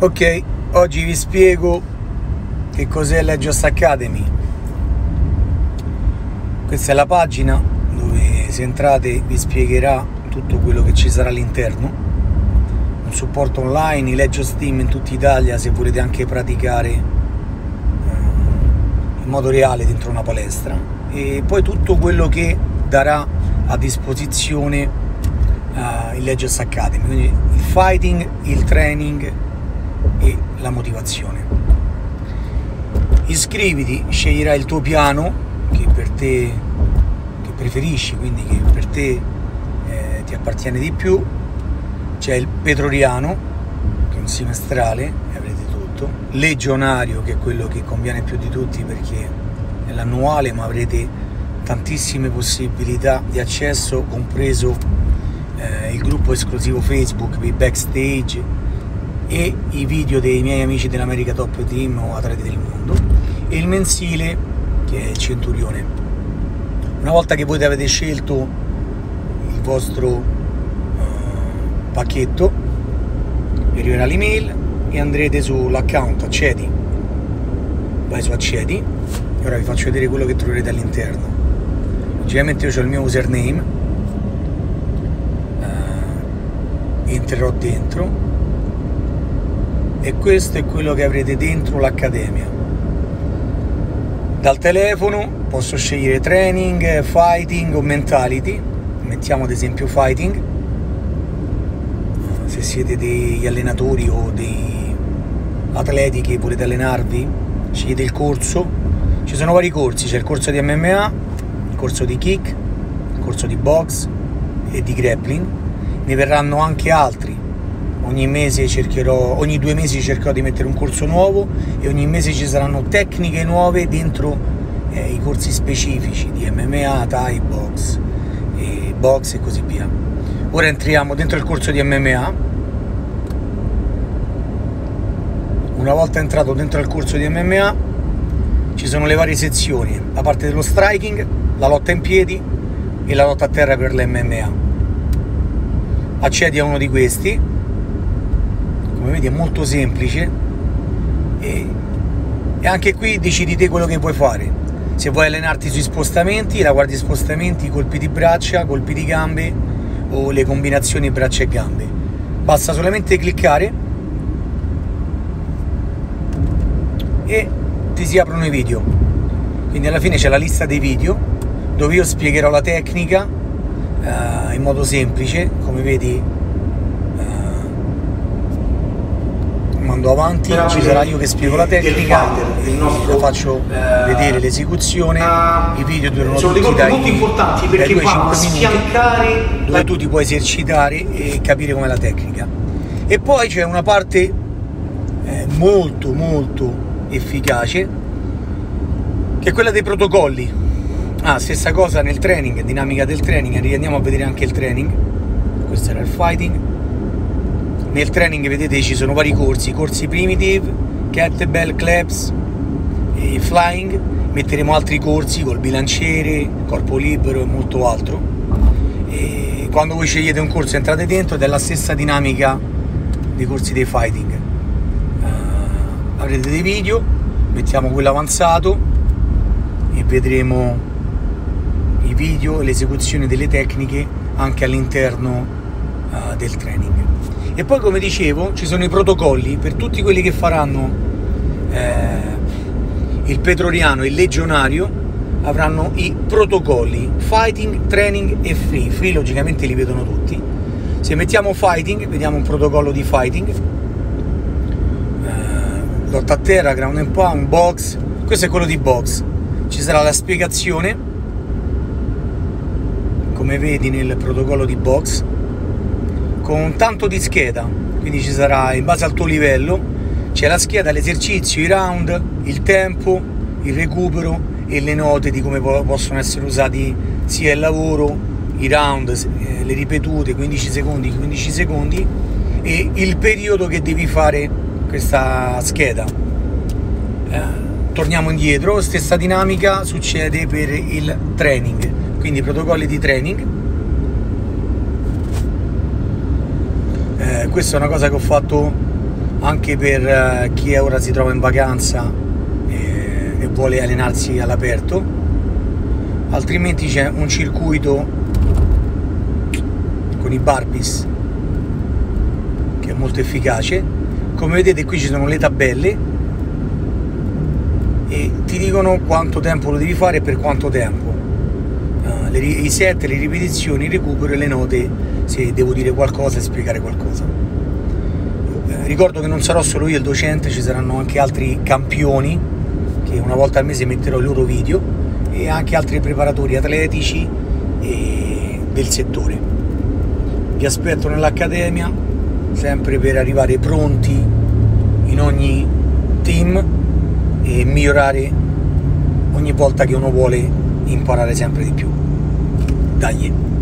Ok, oggi vi spiego che cos'è Leggios Academy. Questa è la pagina dove se entrate vi spiegherà tutto quello che ci sarà all'interno. Un supporto online, Leggios Team in tutta Italia se volete anche praticare eh, in modo reale dentro una palestra. E poi tutto quello che darà a disposizione uh, il Leggios Academy, quindi il fighting, il training, e la motivazione. Iscriviti, sceglierai il tuo piano che per te che preferisci, quindi che per te eh, ti appartiene di più. C'è il petroliano, che è un semestrale, e avrete tutto. Legionario, che è quello che conviene più di tutti perché è l'annuale, ma avrete tantissime possibilità di accesso, compreso eh, il gruppo esclusivo Facebook, i backstage, e i video dei miei amici dell'America Top Team o Atleti del Mondo e il mensile che è il Centurione. Una volta che voi avete scelto il vostro uh, pacchetto, vi arriverà l'email e andrete sull'account accedi. Vai su accedi e ora vi faccio vedere quello che troverete all'interno. Ovviamente io ho il mio username, uh, entrerò dentro e questo è quello che avrete dentro l'accademia. Dal telefono posso scegliere training, fighting o mentality, mettiamo ad esempio fighting, se siete degli allenatori o dei atleti che volete allenarvi, scegliete il corso, ci sono vari corsi, c'è il corso di MMA, il corso di kick, il corso di box e di grappling, ne verranno anche altri ogni mese cercherò, ogni due mesi cercherò di mettere un corso nuovo e ogni mese ci saranno tecniche nuove dentro eh, i corsi specifici di MMA, Thai, Box, e Box e così via. Ora entriamo dentro il corso di MMA. Una volta entrato dentro il corso di MMA ci sono le varie sezioni, la parte dello striking, la lotta in piedi e la lotta a terra per l'MMA. Accedi a uno di questi come vedi è molto semplice e, e anche qui decidi te quello che vuoi fare. Se vuoi allenarti sui spostamenti la guardi spostamenti colpi di braccia colpi di gambe o le combinazioni braccia e gambe. Basta solamente cliccare e ti si aprono i video. Quindi alla fine c'è la lista dei video dove io spiegherò la tecnica eh, in modo semplice come vedi andando avanti ci sarà io che spiego la tecnica la faccio eh, vedere l'esecuzione uh, i video durano sono tutti dai, molto importanti perché dai 2 5 dove tu ti puoi esercitare e capire com'è la tecnica. E poi c'è una parte eh, molto molto efficace che è quella dei protocolli. Ah stessa cosa nel training dinamica del training andiamo a vedere anche il training. Questo era il fighting nel training vedete ci sono vari corsi, corsi primitive, kettlebell, claps flying, metteremo altri corsi col bilanciere, corpo libero e molto altro. E quando voi scegliete un corso entrate dentro ed è la stessa dinamica dei corsi dei fighting. Uh, avrete dei video, mettiamo quello avanzato e vedremo i video e l'esecuzione delle tecniche anche all'interno uh, del training. E poi come dicevo ci sono i protocolli per tutti quelli che faranno eh, il petroliano e il legionario avranno i protocolli fighting, training e free. Free logicamente li vedono tutti. Se mettiamo fighting, vediamo un protocollo di fighting. Eh, lotta a terra, ground and pound, box. Questo è quello di box. Ci sarà la spiegazione, come vedi nel protocollo di box, con tanto di scheda, quindi ci sarà in base al tuo livello, c'è la scheda, l'esercizio, i round, il tempo, il recupero e le note di come possono essere usati sia il lavoro, i round, eh, le ripetute, 15 secondi, 15 secondi e il periodo che devi fare questa scheda. Eh, torniamo indietro, stessa dinamica succede per il training, quindi protocolli di training questa è una cosa che ho fatto anche per eh, chi ora si trova in vacanza e, e vuole allenarsi all'aperto. Altrimenti c'è un circuito con i barbis che è molto efficace. Come vedete qui ci sono le tabelle e ti dicono quanto tempo lo devi fare e per quanto tempo le, i set, le ripetizioni, il recupero e le note se devo dire qualcosa e spiegare qualcosa ricordo che non sarò solo io il docente ci saranno anche altri campioni che una volta al mese metterò i loro video e anche altri preparatori atletici del settore vi aspetto nell'accademia sempre per arrivare pronti in ogni team e migliorare ogni volta che uno vuole imparare sempre di più. Dai!